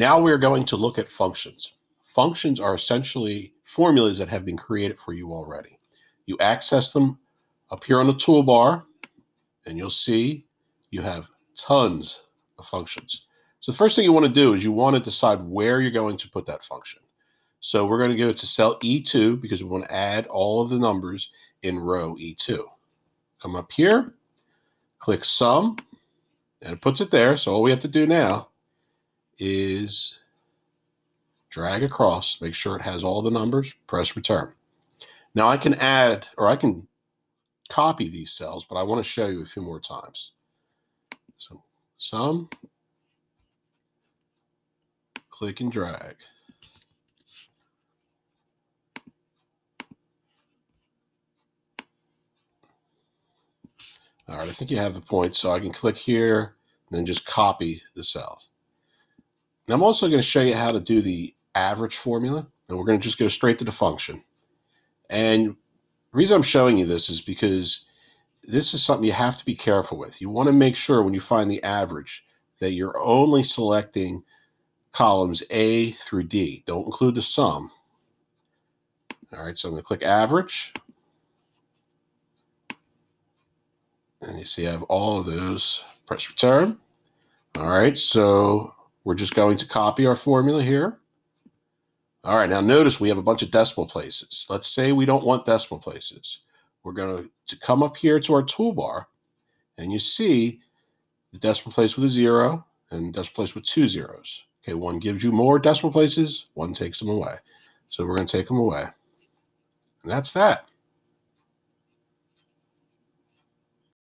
Now we're going to look at functions. Functions are essentially formulas that have been created for you already. You access them up here on the toolbar, and you'll see you have tons of functions. So the first thing you want to do is you want to decide where you're going to put that function. So we're going to go to cell E2 because we want to add all of the numbers in row E2. Come up here, click sum, and it puts it there. So all we have to do now is drag across, make sure it has all the numbers, press return. Now I can add or I can copy these cells, but I want to show you a few more times. So sum, click and drag. All right, I think you have the point. So I can click here and then just copy the cells. I'm also going to show you how to do the average formula, and we're going to just go straight to the function. And the reason I'm showing you this is because this is something you have to be careful with. You want to make sure when you find the average that you're only selecting columns A through D. Don't include the sum. All right, so I'm going to click average. And you see I have all of those. Press return. All right, so we're just going to copy our formula here. All right, now notice we have a bunch of decimal places. Let's say we don't want decimal places. We're going to come up here to our toolbar, and you see the decimal place with a zero and decimal place with two zeros. Okay, one gives you more decimal places, one takes them away. So we're going to take them away. And that's that.